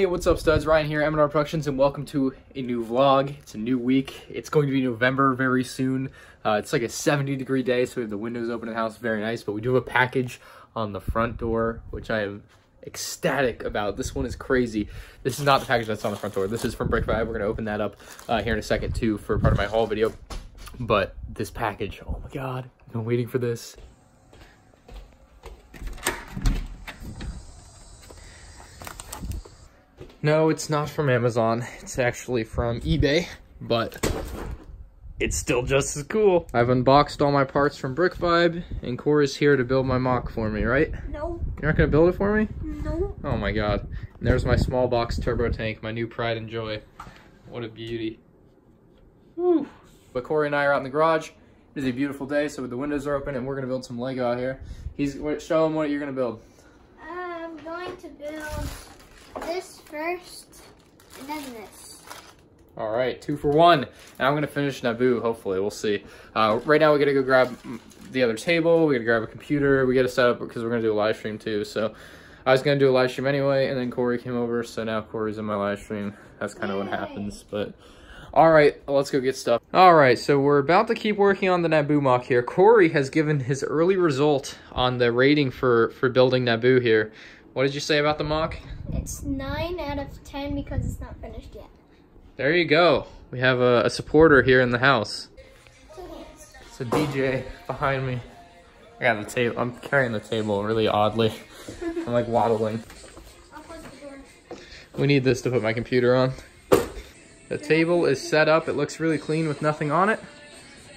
Hey, what's up studs? Ryan here, M&R Productions, and welcome to a new vlog. It's a new week. It's going to be November very soon. Uh, it's like a 70 degree day, so we have the windows open in the house, very nice, but we do have a package on the front door, which I am ecstatic about. This one is crazy. This is not the package that's on the front door. This is from Brick Vibe. We're going to open that up uh, here in a second too for part of my haul video. But this package, oh my god, I've been waiting for this. No, it's not from Amazon. It's actually from eBay, but it's still just as cool. I've unboxed all my parts from Brick Vibe, and Corey's here to build my MOC for me, right? No. You're not gonna build it for me? No. Oh my god. And there's my small box turbo tank, my new pride and joy. What a beauty. Woo. But Corey and I are out in the garage. It is a beautiful day, so the windows are open, and we're gonna build some Lego out here. He's show him what you're gonna build. I'm going to build this first, and then this. All right, two for one. And I'm gonna finish Naboo, hopefully, we'll see. Uh, right now we gotta go grab the other table, we gotta grab a computer, we gotta set up, because we're gonna do a live stream too, so. I was gonna do a live stream anyway, and then Corey came over, so now Corey's in my live stream. That's kind of what happens, but. All right, let's go get stuff. All right, so we're about to keep working on the Naboo MOC here. Corey has given his early result on the rating for, for building Naboo here. What did you say about the MOC? It's 9 out of 10 because it's not finished yet. There you go. We have a, a supporter here in the house. It's a DJ behind me. I got the table. I'm carrying the table really oddly. I'm like waddling. We need this to put my computer on. The table is set up. It looks really clean with nothing on it.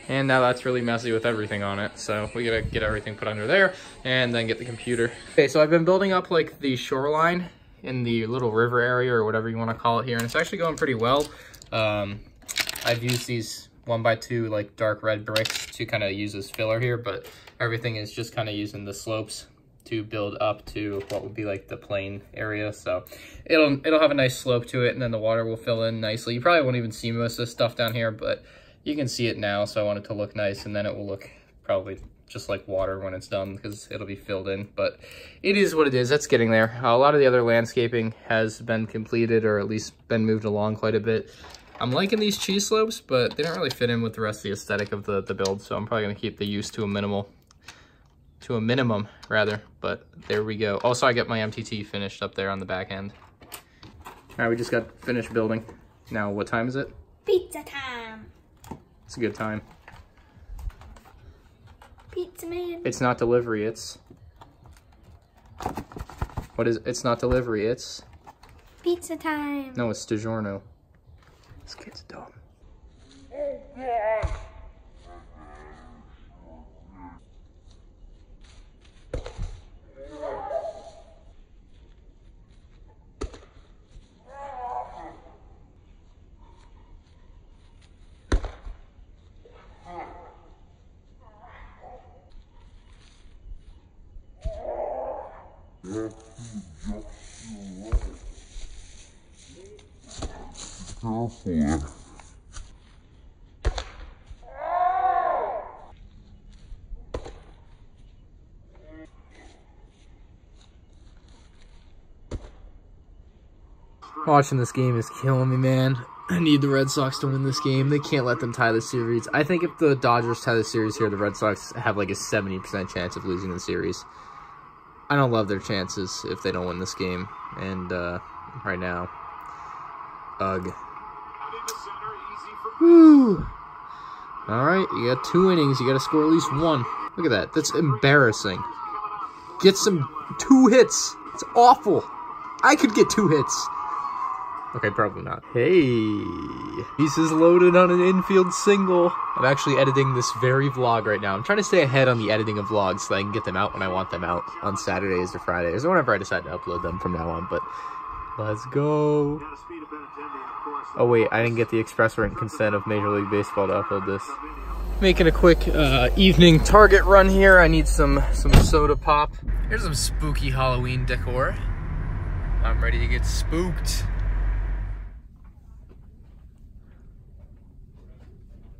And now that's really messy with everything on it. So we gotta get everything put under there and then get the computer. Okay, so I've been building up like the shoreline in the little river area or whatever you wanna call it here. And it's actually going pretty well. Um, I've used these one by two like dark red bricks to kind of use as filler here, but everything is just kind of using the slopes to build up to what would be like the plain area. So it'll it'll have a nice slope to it and then the water will fill in nicely. You probably won't even see most of this stuff down here, but you can see it now. So I want it to look nice and then it will look probably just like water when it's done because it'll be filled in. But it is what it is. That's getting there. a lot of the other landscaping has been completed or at least been moved along quite a bit. I'm liking these cheese slopes, but they don't really fit in with the rest of the aesthetic of the, the build. So I'm probably going to keep the use to a minimal to a minimum rather, but there we go. Also, I got my MTT finished up there on the back end. All right, we just got finished building. Now, what time is it? Pizza time. It's a good time. Pizza man. It's not delivery, it's... What is It's not delivery, it's... Pizza time. No, it's DiGiorno. This kid's dumb. Watching this game is killing me, man. I need the Red Sox to win this game. They can't let them tie the series. I think if the Dodgers tie the series here, the Red Sox have like a 70% chance of losing the series. I don't love their chances if they don't win this game. And uh, right now, ugh. All right, you got two innings. You got to score at least one. Look at that. That's embarrassing. Get some two hits. It's awful. I could get two hits. Okay, probably not. Hey, pieces loaded on an infield single. I'm actually editing this very vlog right now. I'm trying to stay ahead on the editing of vlogs so I can get them out when I want them out on Saturdays or Fridays or whenever I decide to upload them from now on. But let's go. Oh wait, I didn't get the express written consent of Major League Baseball to upload this. Making a quick uh, evening Target run here. I need some some soda pop. Here's some spooky Halloween decor. I'm ready to get spooked.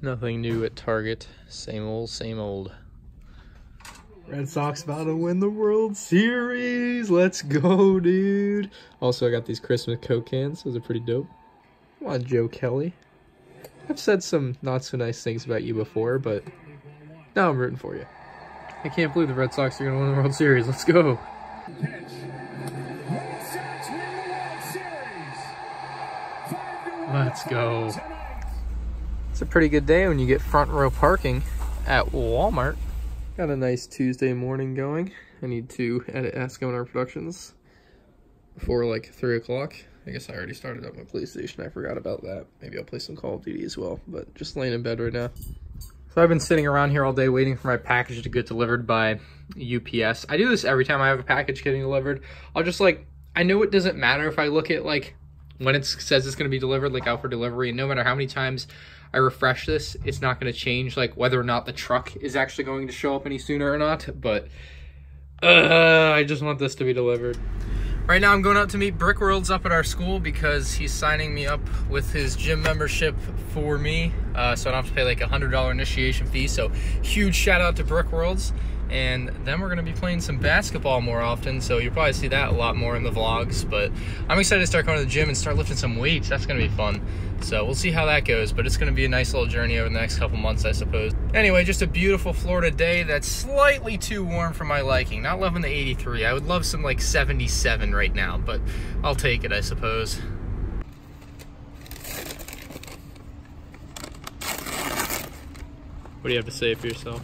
Nothing new at Target. Same old, same old. Red Sox about to win the World Series. Let's go, dude. Also, I got these Christmas Coke cans. Those are pretty dope. Come on, Joe Kelly. I've said some not so nice things about you before, but now I'm rooting for you. I can't believe the Red Sox are going to win the World Series. Let's go. Let's go. A pretty good day when you get front row parking at Walmart. Got a nice Tuesday morning going. I need to edit Ask Owner Productions before like 3 o'clock. I guess I already started up my PlayStation. I forgot about that. Maybe I'll play some Call of Duty as well, but just laying in bed right now. So I've been sitting around here all day waiting for my package to get delivered by UPS. I do this every time I have a package getting delivered. I'll just like, I know it doesn't matter if I look at like when it says it's going to be delivered, like out for delivery, and no matter how many times I refresh this, it's not going to change like whether or not the truck is actually going to show up any sooner or not, but uh, I just want this to be delivered. Right now I'm going out to meet Brickworlds up at our school because he's signing me up with his gym membership for me, uh, so I don't have to pay like a $100 initiation fee, so huge shout out to Brickworlds. And then we're going to be playing some basketball more often, so you'll probably see that a lot more in the vlogs. But I'm excited to start going to the gym and start lifting some weights. That's going to be fun. So we'll see how that goes, but it's going to be a nice little journey over the next couple months, I suppose. Anyway, just a beautiful Florida day that's slightly too warm for my liking. Not loving the 83. I would love some like 77 right now, but I'll take it, I suppose. What do you have to say for yourself?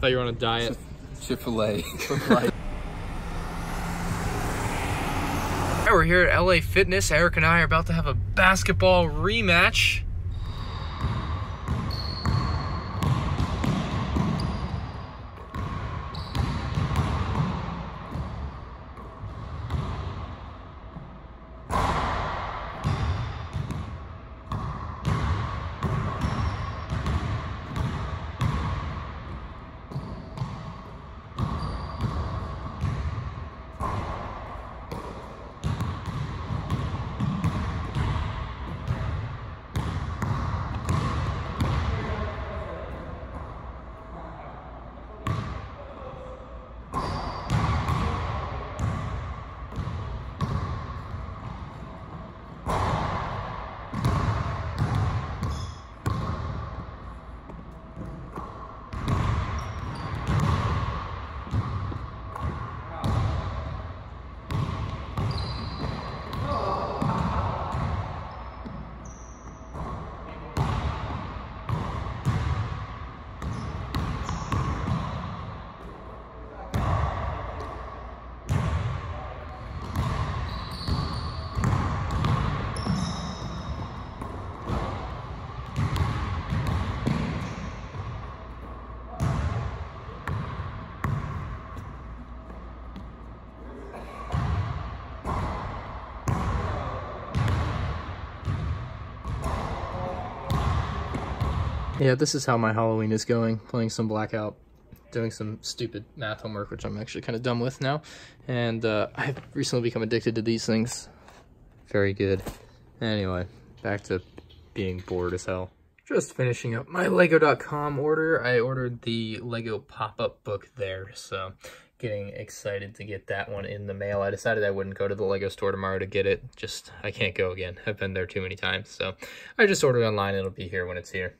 Thought you were on a diet. Chick-fil-A. We're here at LA Fitness. Eric and I are about to have a basketball rematch. Yeah, this is how my Halloween is going. Playing some Blackout, doing some stupid math homework, which I'm actually kind of done with now. And uh, I've recently become addicted to these things. Very good. Anyway, back to being bored as hell. Just finishing up my Lego.com order. I ordered the Lego pop-up book there, so getting excited to get that one in the mail. I decided I wouldn't go to the Lego store tomorrow to get it. Just, I can't go again. I've been there too many times, so I just ordered online. It'll be here when it's here.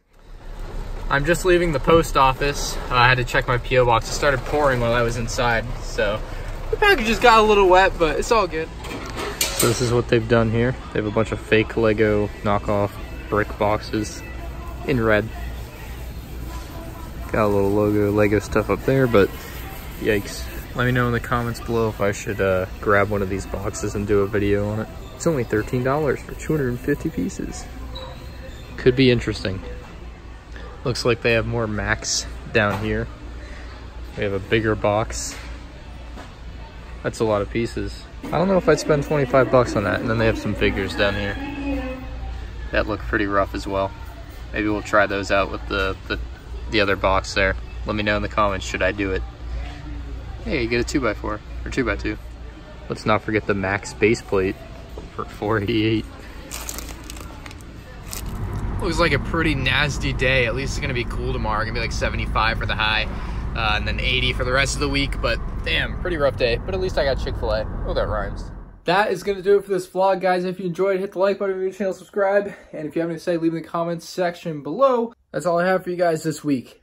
I'm just leaving the post office. Uh, I had to check my P.O. box. It started pouring while I was inside, so the packages got a little wet, but it's all good. So this is what they've done here. They have a bunch of fake Lego knockoff brick boxes in red. Got a little logo Lego stuff up there, but yikes. Let me know in the comments below if I should uh, grab one of these boxes and do a video on it. It's only $13 for 250 pieces. Could be interesting. Looks like they have more Max down here. We have a bigger box. That's a lot of pieces. I don't know if I'd spend 25 bucks on that. And then they have some figures down here that look pretty rough as well. Maybe we'll try those out with the, the, the other box there. Let me know in the comments, should I do it? Hey, you get a 2x4 or 2x2. Let's not forget the Max base plate for 488. Looks like a pretty nasty day. At least it's gonna be cool tomorrow. Gonna be like 75 for the high. uh, and then 80 for the rest of the week. But damn, pretty rough day. But at least I got Chick-fil-A. Oh, that rhymes. That is going to do it for this vlog, guys. If you enjoyed, hit the like button, your channel, subscribe. And if you have anything to say, leave in the comments section below. That's all I have for you guys this week.